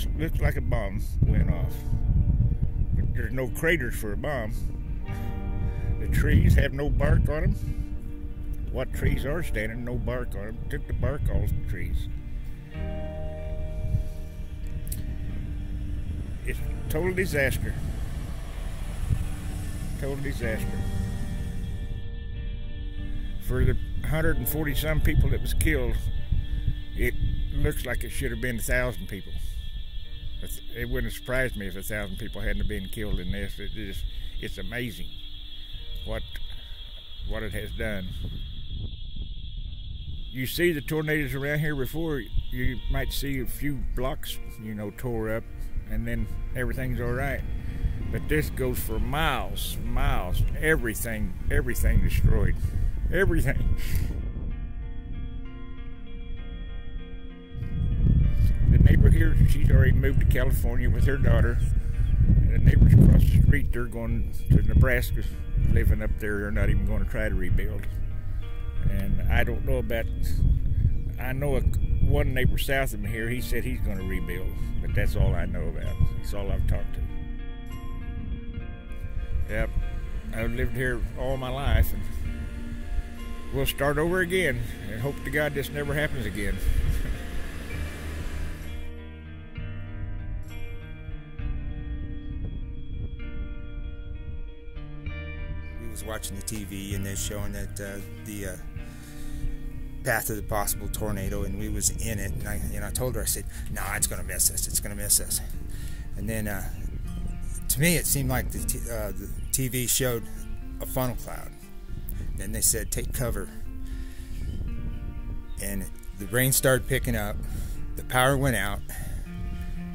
just looks like a bomb went off. But there's no craters for a bomb. The trees have no bark on them. What trees are standing, no bark on them. Took the bark off the trees. It's a total disaster. Total disaster. For the 140 some people that was killed, it looks like it should have been a thousand people. It wouldn't have surprised me if a thousand people hadn't been killed in this. It is, it's amazing what what it has done. You see the tornadoes around here before, you might see a few blocks, you know, tore up, and then everything's all right. But this goes for miles, miles. Everything, everything destroyed. Everything. Neighbor here, she's already moved to California with her daughter. And the neighbors across the street, they're going to Nebraska, living up there. They're not even going to try to rebuild. And I don't know about. I know a, one neighbor south of me here. He said he's going to rebuild, but that's all I know about. That's all I've talked to. Yep, I've lived here all my life, and we'll start over again. And hope to God this never happens again. Watching the TV and they're showing that uh, the uh, path of the possible tornado, and we was in it. And I, you know, I told her, I said, "No, nah, it's to miss us. It's to miss us." And then, uh, to me, it seemed like the, uh, the TV showed a funnel cloud. Then they said, "Take cover." And the rain started picking up. The power went out.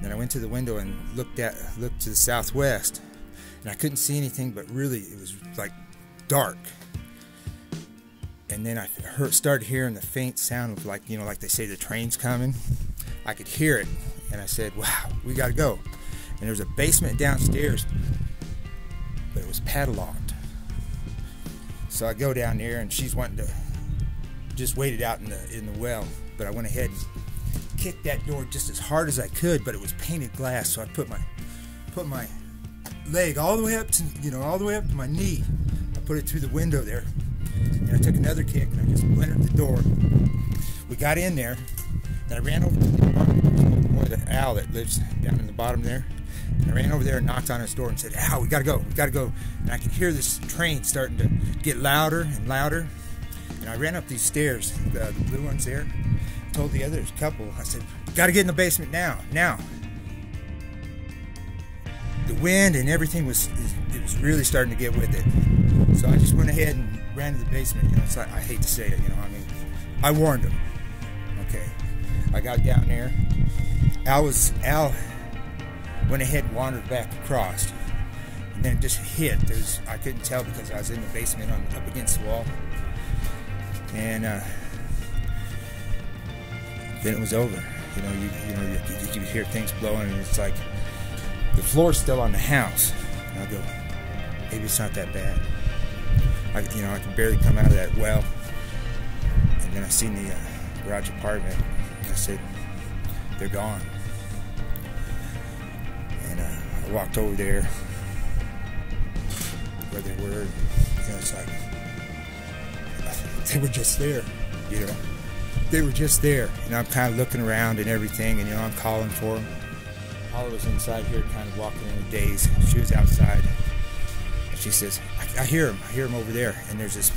Then I went to the window and looked at looked to the southwest, and I couldn't see anything. But really, it was like dark. And then I heard, started hearing the faint sound of like, you know, like they say the train's coming. I could hear it. And I said, wow, we got to go. And there's a basement downstairs, but it was padlocked. So I go down there and she's wanting to just wait it out in the, in the well. But I went ahead and kicked that door just as hard as I could, but it was painted glass. So I put my, put my leg all the way up to, you know, all the way up to my knee put it through the window there. And I took another kick and I just went entered the door. We got in there, and I ran over to the one the Al that lives down in the bottom there. And I ran over there and knocked on his door and said, Al, we gotta go, we gotta go. And I could hear this train starting to get louder and louder. And I ran up these stairs, the, the blue ones there, told the other couple, I said, gotta get in the basement now, now. The wind and everything was, it was really starting to get with it. So I just went ahead and ran to the basement. You know, it's like, I hate to say it, you know, I mean, I warned him. Okay. I got down there. Al was, Al went ahead and wandered back across. And then it just hit. There's, I couldn't tell because I was in the basement on, up against the wall. And uh, then it was over. You know, you, you know, you, you, you hear things blowing and it's like the floor's still on the house. And I go, maybe it's not that bad. I, you know, I can barely come out of that well. And then I seen the uh, garage apartment. And I said, they're gone. And uh, I walked over there where they were. You know, it's like they were just there. You know, they were just there. And I'm kind of looking around and everything. And you know, I'm calling for them. Paula was inside here, kind of walking in a daze. She was outside. And she says, I, I hear him. I hear him over there. And there's this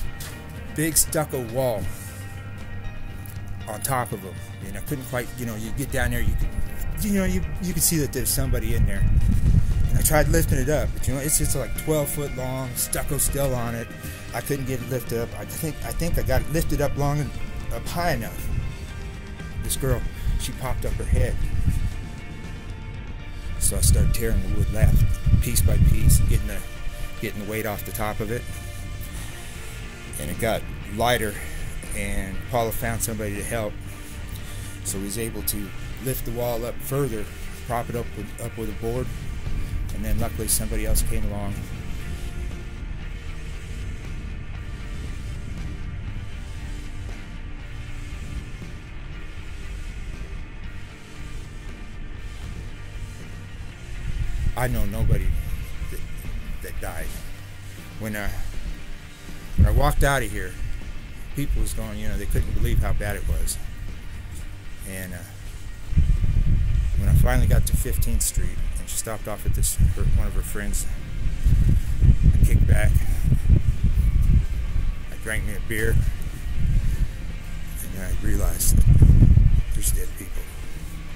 big stucco wall on top of him. And I couldn't quite, you know, you get down there, you could, you know, you, you see that there's somebody in there. And I tried lifting it up, but you know, it's just like 12 foot long, stucco still on it. I couldn't get it lifted up. I think, I think I got it lifted up long, up high enough. This girl, she popped up her head. So I started tearing the wood left, piece by piece, getting the getting the weight off the top of it. And it got lighter, and Paula found somebody to help. So he was able to lift the wall up further, prop it up with, up with a board, and then luckily somebody else came along I know nobody that, that died. When I, when I walked out of here, people was going, you know, they couldn't believe how bad it was. And uh, when I finally got to 15th Street and she stopped off at this her, one of her friends, I kicked back. I drank me a beer, and I realized that there's dead people.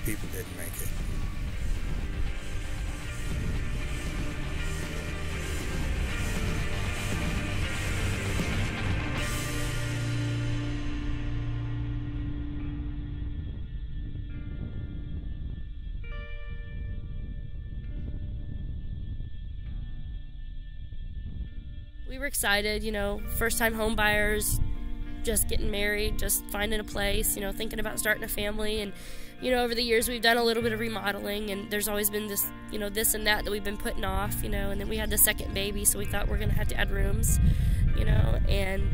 People didn't make it. We were excited, you know, first time home buyers, just getting married, just finding a place, you know, thinking about starting a family. And, you know, over the years we've done a little bit of remodeling and there's always been this, you know, this and that that we've been putting off, you know, and then we had the second baby, so we thought we're going to have to add rooms, you know, and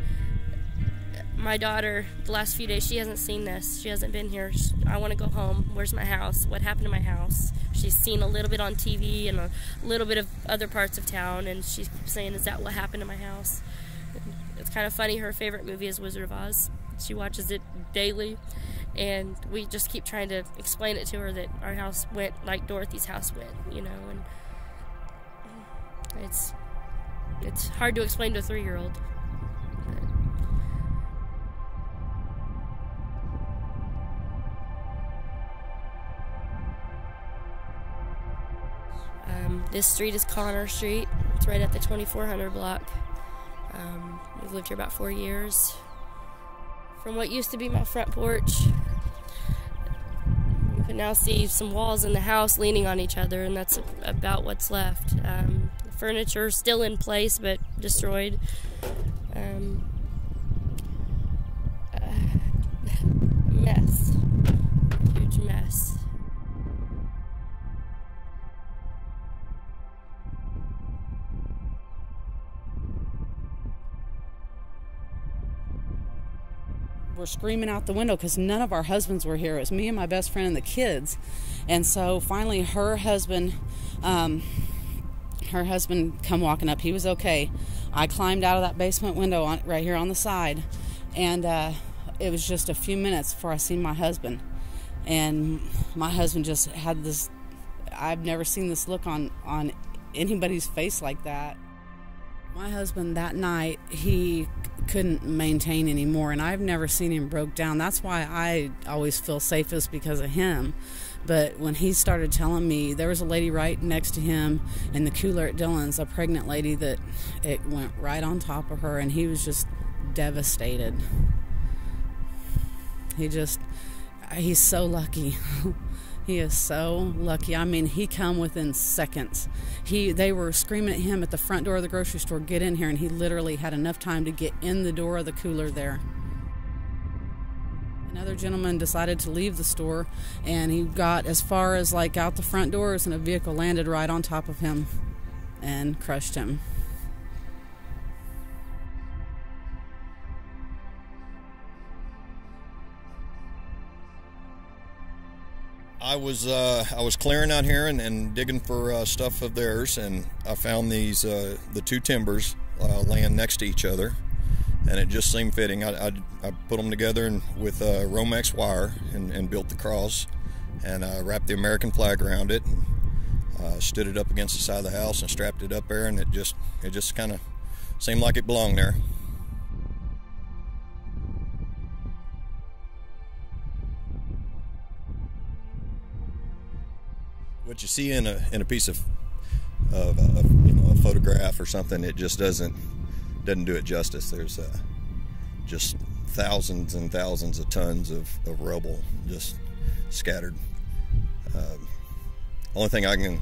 my daughter, the last few days, she hasn't seen this. She hasn't been here. She, I want to go home. Where's my house? What happened to my house? She's seen a little bit on TV and a little bit of other parts of town, and she's saying, Is that what happened to my house? It's kind of funny. Her favorite movie is Wizard of Oz. She watches it daily, and we just keep trying to explain it to her that our house went like Dorothy's house went, you know, and it's it's hard to explain to a three this street is Connor Street. It's right at the 2400 block. Um, we've lived here about four years. From what used to be my front porch, you can now see some walls in the house leaning on each other, and that's about what's left. Um, furniture still in place but destroyed. Um, were screaming out the window because none of our husbands were here. It was me and my best friend and the kids. And so finally, her husband, um, her husband, come walking up. He was okay. I climbed out of that basement window on, right here on the side, and uh, it was just a few minutes before I seen my husband. And my husband just had this. I've never seen this look on on anybody's face like that. My husband that night, he couldn't maintain anymore, and I've never seen him broke down. That's why I always feel safest because of him. But when he started telling me there was a lady right next to him in the cooler at Dillon's, a pregnant lady that it went right on top of her, and he was just devastated. He just, he's so lucky. He is so lucky. I mean, he come within seconds. He they were screaming at him at the front door of the grocery store, "Get in here!" And he literally had enough time to get in the door of the cooler there. Another gentleman decided to leave the store, and he got as far as like out the front doors, and a vehicle landed right on top of him and crushed him. Was uh, I was clearing out here and, and digging for uh, stuff of theirs, and I found these uh, the two timbers uh, laying next to each other, and it just seemed fitting. I, I, I put them together and, with uh, Romex wire and, and, built the cross, and I wrapped the American flag around it, and uh, stood it up against the side of the house and strapped it up there, and it just it just kind of seemed like it belonged there. What you see in a in a piece of of, of you know a photograph or something, it just doesn't doesn't do it justice. There's uh, just thousands and thousands of tons of, of rubble just scattered. Um, only thing I can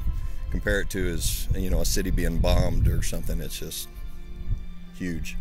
compare it to is you know a city being bombed or something. It's just huge.